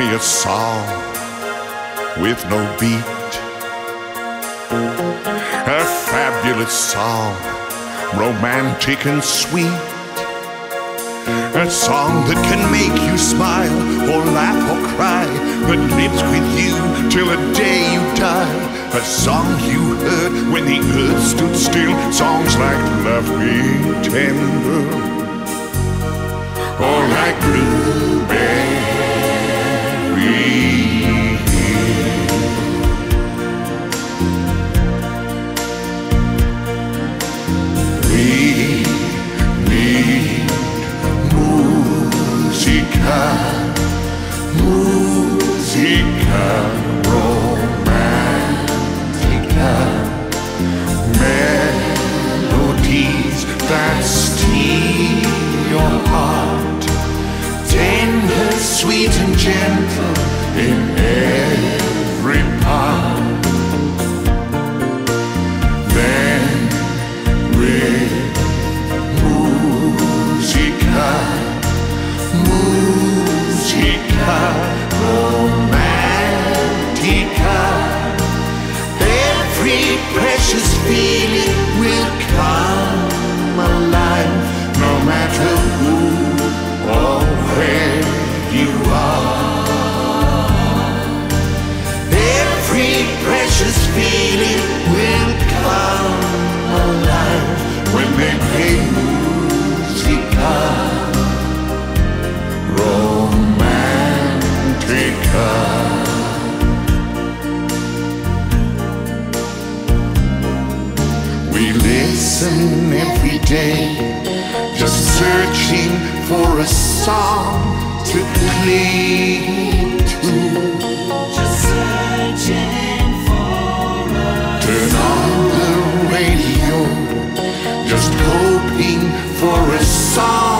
me a song with no beat. A fabulous song, romantic and sweet. A song that can make you smile or laugh or cry, that lives with you till the day you die. A song you heard when the earth stood still, songs like Love Me Tender, or like Blueberry. Sweet and gentle in every part. Every precious feeling listen every day, just searching for a song to cling to. Turn on the radio, just hoping for a song